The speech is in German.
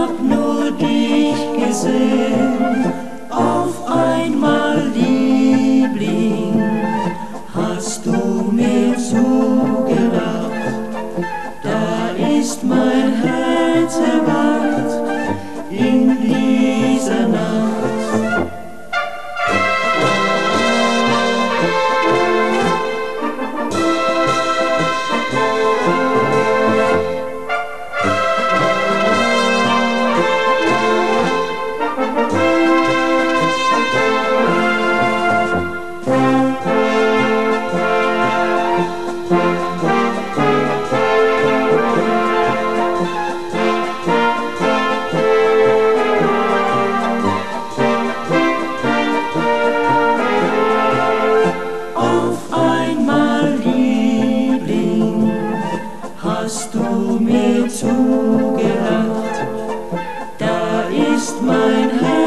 hab nur dich gesehen, auf einmal. hast du mir zugedacht, da ist mein Herz.